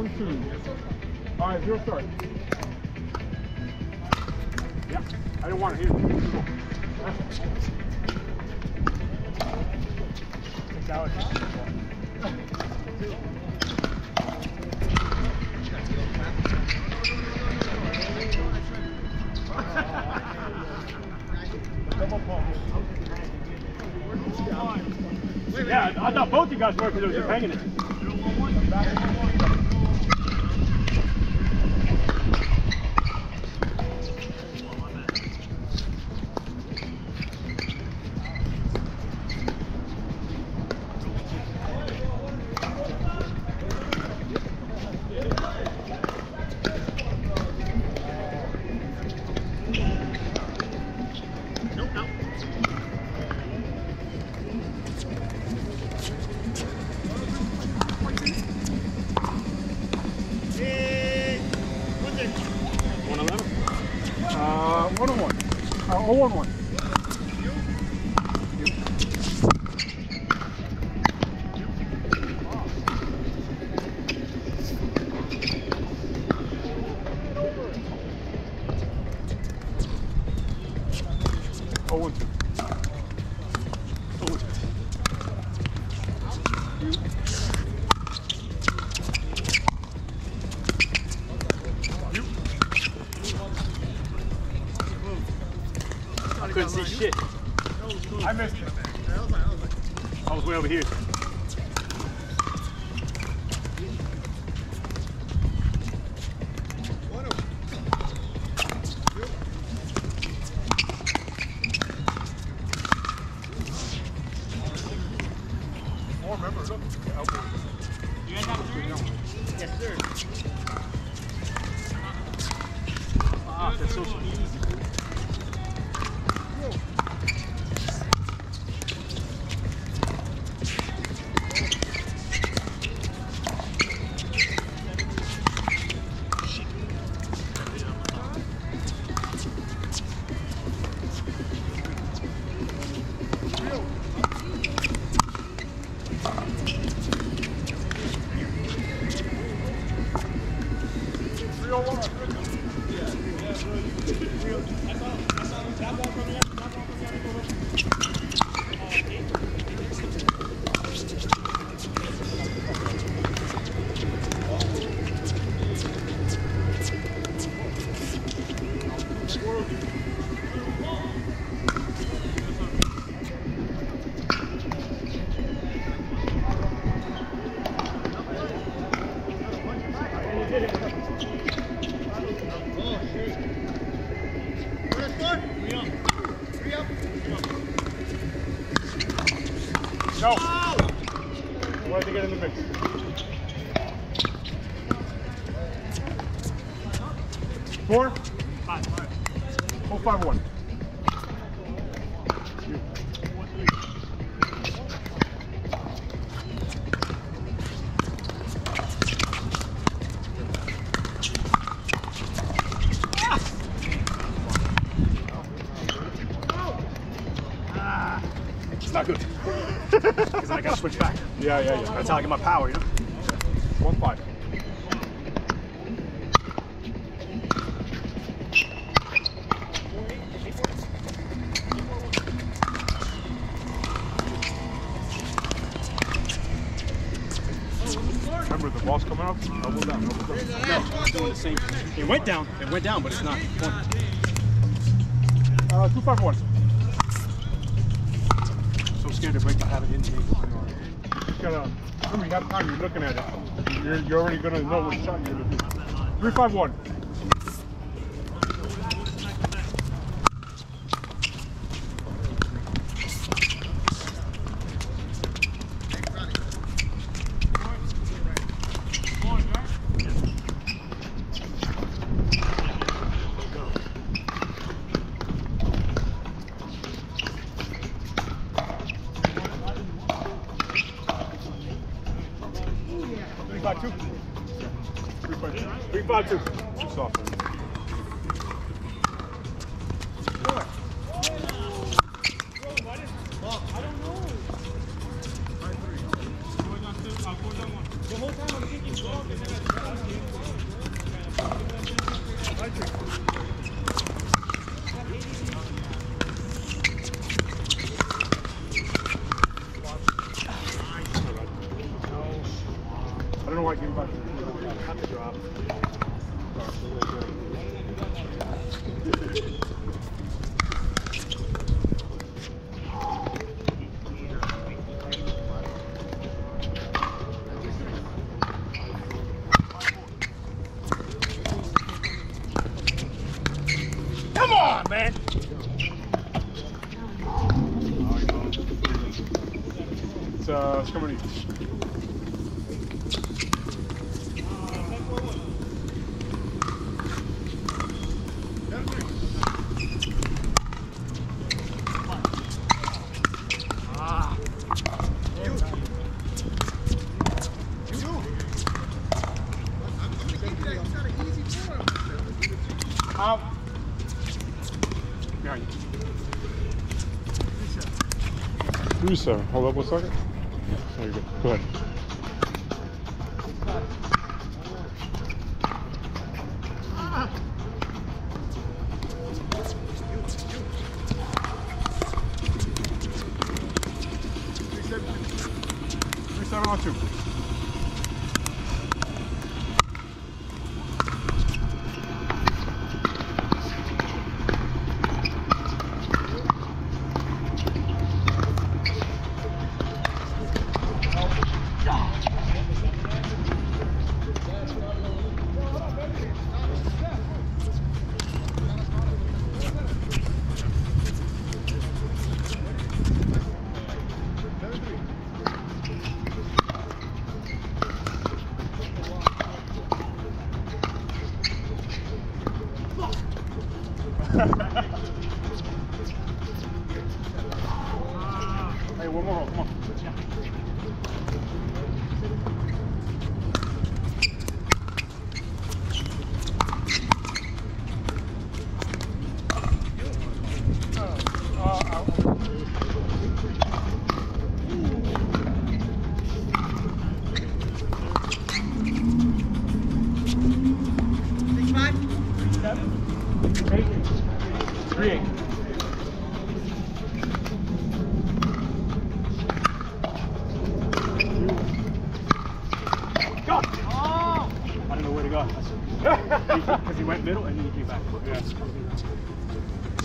One, two. All right, zero start. Yeah, I didn't want it here. Yeah, I thought both you guys were because it was just hanging it. Uh, oh one here. Oh, remember, look. Yes, sir. Ah, that's so easy. Yeah, yeah, yeah. That's how I get my power, you know? One five. Remember the ball's coming up? Double down, double down. No, it's doing the same. It went down. It went down, but it's not. going. Uh, two five one. So scared to break the habit in the game. Remember you have time, you're looking at it. You're, you're already gonna know what shot you're gonna. Three five one. you, so. Hold up one second. There you go. Go ahead. Thank you.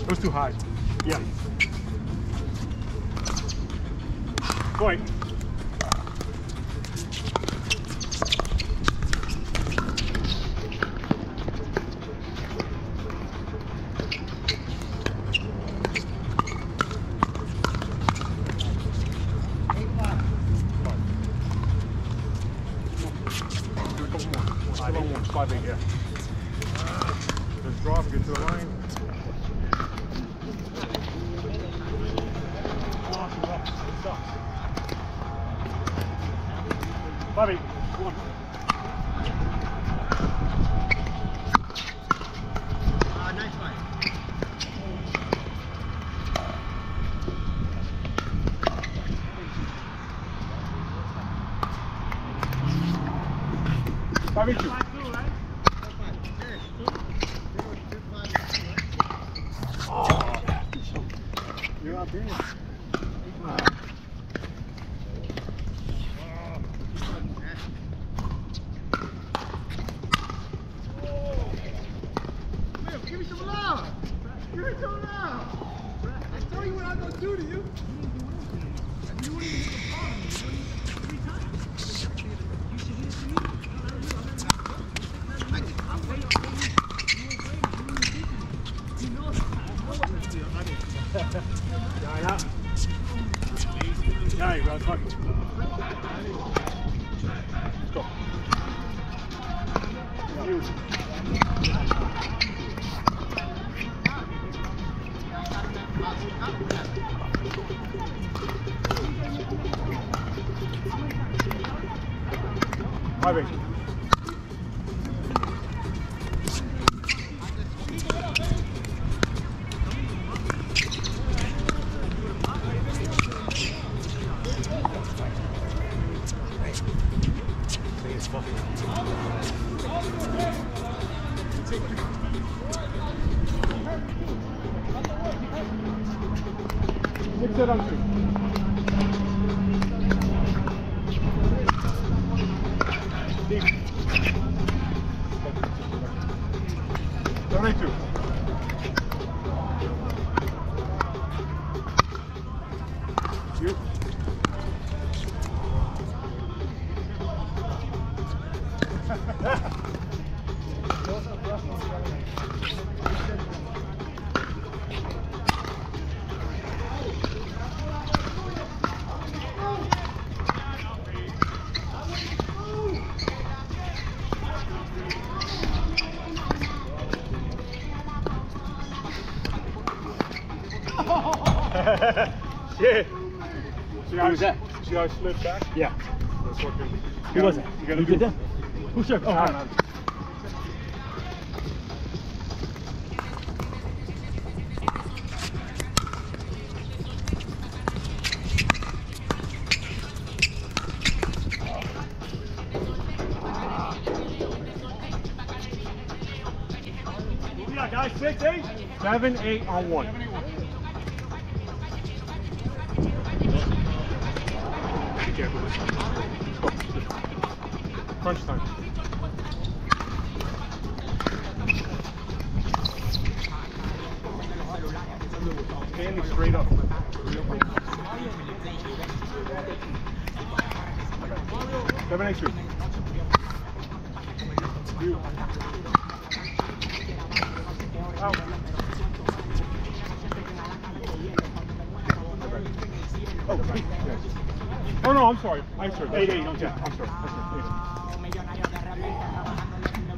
It was too high. Yeah. Go ahead. drop get to the line. Bobby. out there. it's not Seven, eight, two. You. Shit. See how was that? See how I slid back? Yeah. That's what Who was it? You gotta You do did that? Who shook? Oh, Hannah. Yeah, guys, six, eight. Seven, eight on one. Crunch time. Standing straight up. Seven, eight, two. Out. Oh. Oh no, I'm sorry. I'm sorry. Eight, eight. I'm sorry. I'm sorry. Eight. Eight.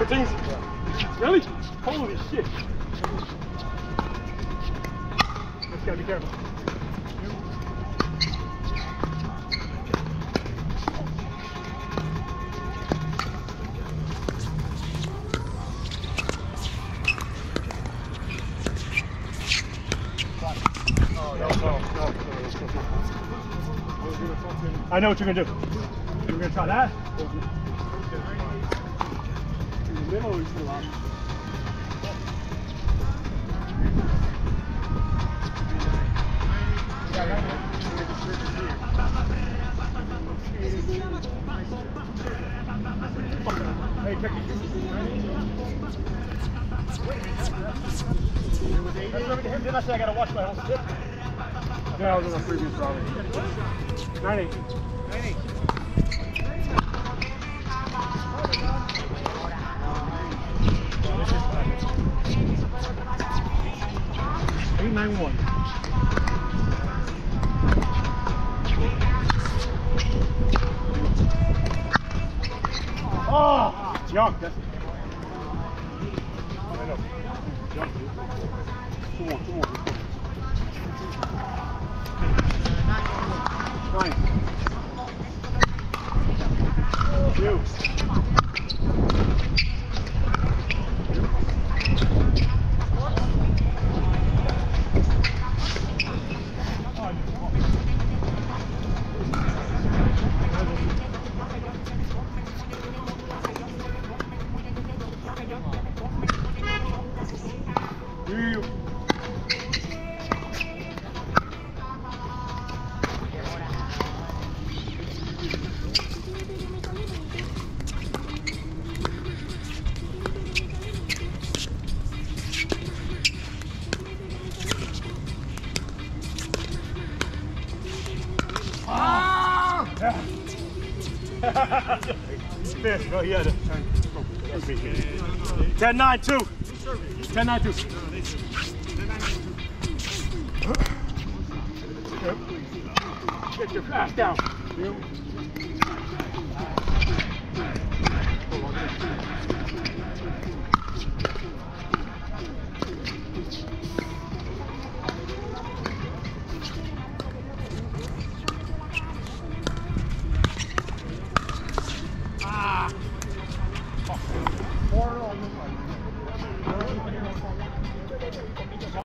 You got 13s? Really? Holy shit. Just gotta be careful. I know what you're gonna do. You're gonna try that? In the middle is the last. Hey, check it. Didn't I say I gotta watch my whole shit? Yeah, I was on the previous round. Nine eight. Eight nine one. Oh, jump. That's I know. Jump, dude. Bro. Yeah. 10 9 2. 10 9 2. Get your pass down.